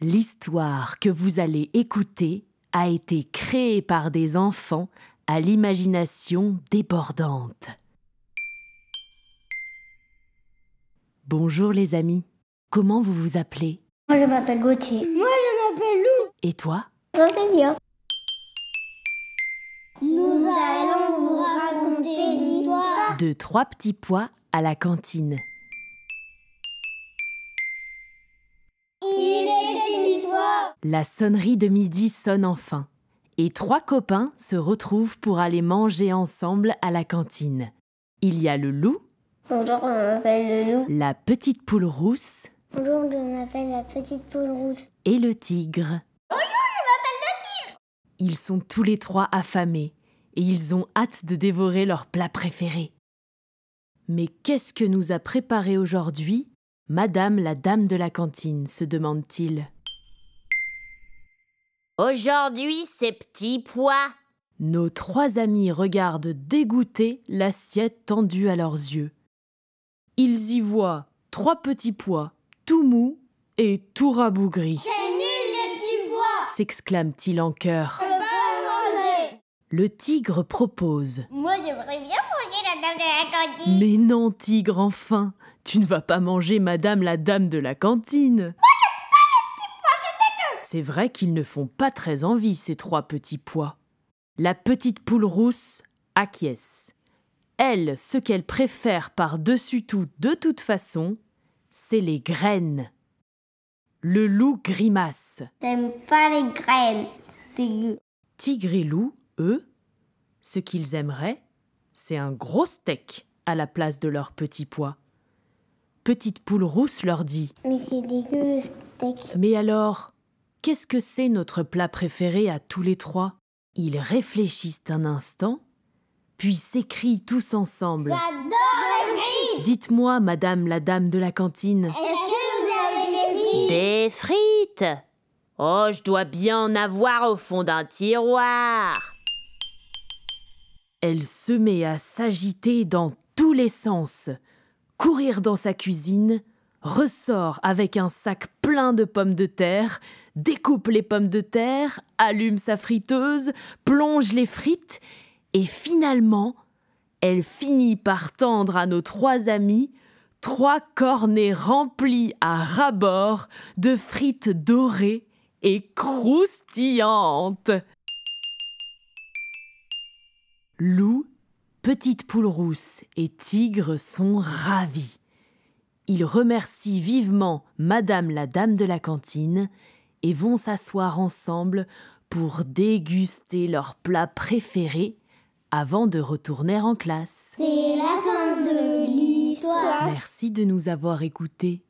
L'histoire que vous allez écouter a été créée par des enfants à l'imagination débordante. Bonjour les amis, comment vous vous appelez? Moi je m'appelle Gauthier. Moi je m'appelle Lou. Et toi? Moi c'est bien. Nous allons vous raconter l'histoire De trois petits pois à la cantine. La sonnerie de midi sonne enfin, et trois copains se retrouvent pour aller manger ensemble à la cantine. Il y a le loup, Bonjour, je m'appelle le loup. la petite poule rousse Bonjour, je m'appelle la petite poule rousse. et le tigre. Ils sont tous les trois affamés et ils ont hâte de dévorer leur plat préféré. Mais qu'est-ce que nous a préparé aujourd'hui? Madame la dame de la cantine se demande-t-il. Aujourd'hui, ces petits pois. Nos trois amis regardent dégoûtés l'assiette tendue à leurs yeux. Ils y voient trois petits pois, tout mous et tout rabougris, C'est nul les petits pois. s'exclame-t-il en manger. Le tigre propose. Moi j'aimerais bien manger la dame de la cantine. Mais non, tigre, enfin Tu ne vas pas manger Madame la Dame de la cantine C'est vrai qu'ils ne font pas très envie, ces trois petits pois. La petite poule rousse acquiesce. Elle, ce qu'elle préfère par-dessus tout de toute façon, c'est les graines. Le loup grimace. J'aime pas les graines. Dégueu. Tigre et loup, eux, ce qu'ils aimeraient, c'est un gros steak à la place de leurs petits pois. Petite poule rousse leur dit Mais c'est dégueu le steak. Mais alors, qu'est-ce que c'est notre plat préféré à tous les trois? Ils réfléchissent un instant, puis s'écrient tous ensemble J'adore les frites. Dites-moi, madame la dame de la cantine, Est-ce que vous avez des frites? Des frites. Oh, je dois bien en avoir au fond d'un tiroir. Elle se met à s'agiter dans tous les sens, courir dans sa cuisine, ressort avec un sac plein de pommes de terre, découpe les pommes de terre, allume sa friteuse, plonge les frites, et finalement, elle finit par tendre à nos trois amis trois cornets remplis à ras-bord de frites dorées et croustillantes. Loup, petite poule rousse et tigre sont ravis. Ils remercient vivement Madame la dame de la cantine et vont s'asseoir ensemble pour déguster leur plat préféré avant de retourner en classe. C'est la fin de l'histoire. Merci de nous avoir écoutés.